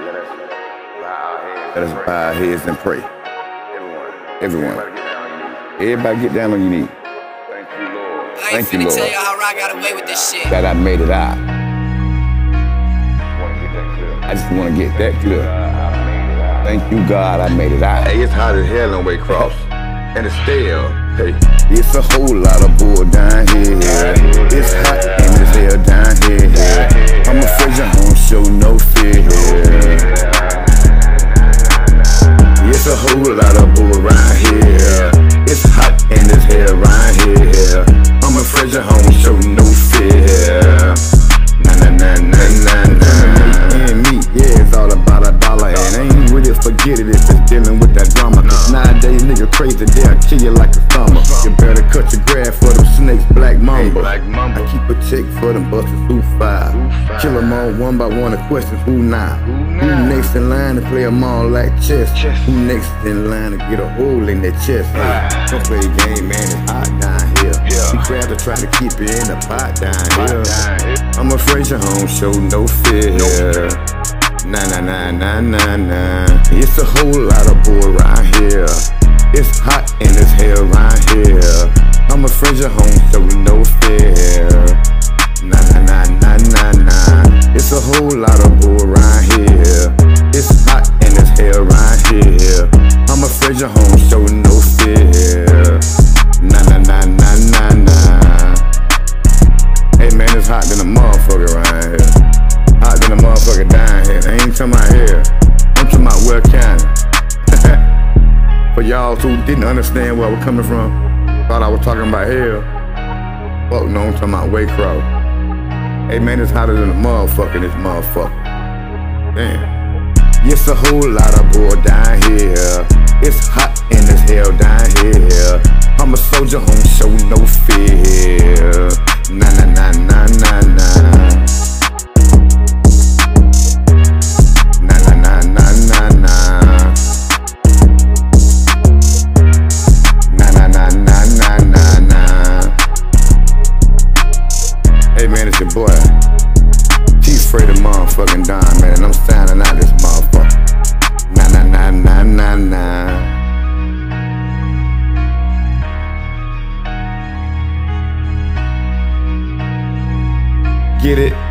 Let us bow our heads and pray. Everyone. Everybody get down on your knee. Thank you, Lord. I ain't Thank you, finna Lord. tell y'all how I got away with this shit. That I made it out. Want to get that clear. I just want to get that clear. I made it out. Thank you, God, I made it out. Hey, it's hot as hell on Waycross. And it's still, hey, It's a whole lot of bull down here. Crazy, they'll kill you like a thumber. You better cut your grass for them snakes, black mamba. I keep a check for them busters who five. Kill them all one by one. The question who now? Who next in line to play them all like chess? Who next in line to get a hole in their chest? Hey, ah. don't play a game, man. It's hot down here. We grab to try to keep it in the pot down here. I'm afraid you don't show no fear. Nah, nah, nah, nah, nah, nah. It's a whole lot of bull around here. It's hot and it's hell around here. I'm afraid you don't show no fear. Nah, nah, nah, nah, nah, nah. It's a whole lot of bull around here. It's hot and it's hell around here. I'm afraid you don't show no fear. Nah, nah, nah, nah, nah, nah. Hey man, it's hot than a motherfucker around here. Hot than a motherfucker down here. I ain't talking about here. I'm talking about Will County. For y'all who didn't understand where I was coming from, thought I was talking about hell. Fuck no, I'm talking about Waycross. Hey man, it's hotter than a motherfucker in this motherfucker. Damn. It's a whole lot of bull down here. It's hot in this hell down here. get it.